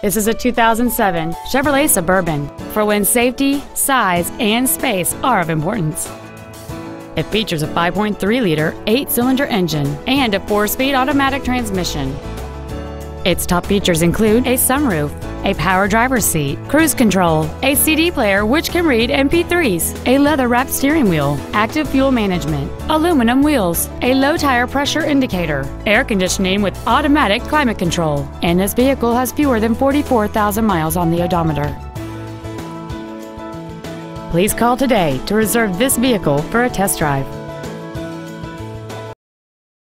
This is a 2007 Chevrolet Suburban for when safety, size, and space are of importance. It features a 5.3-liter, eight-cylinder engine and a four-speed automatic transmission. Its top features include a sunroof, a power driver's seat, cruise control, a CD player which can read MP3s, a leather-wrapped steering wheel, active fuel management, aluminum wheels, a low tire pressure indicator, air conditioning with automatic climate control, and this vehicle has fewer than 44,000 miles on the odometer. Please call today to reserve this vehicle for a test drive.